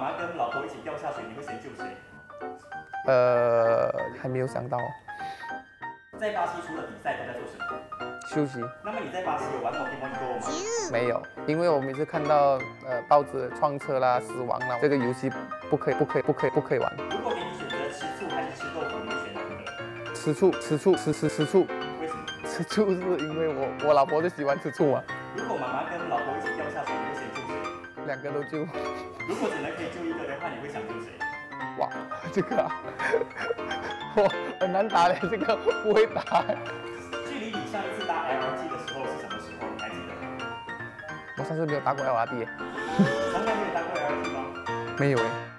妈跟老婆一起掉下水，你会先救谁？呃，还没有想到，在巴西除了比赛都在做什么？休息那么你在巴西有玩 Pokemon Go 吗？没有，因为我每次看到呃报纸撞车啦、死亡啦，这个游戏不可以、不可以、不可以、不可以玩。如果给你选择吃醋还是吃豆腐，你会选哪个？吃醋，吃醋，吃吃吃醋，为什么？吃醋是因为我我老婆就喜欢吃醋嘛，如果妈妈跟老婆一起掉下水？两个都救。如果只能可以救一个的话，你会想救谁？哇，这个啊，我很难答嘞，这个不会答。距离你上一次搭 LRT 的时候是什么时候？你还记得吗？我上次没有搭过 LRT，耶 从来没有搭过 LRT 吗？没有哎。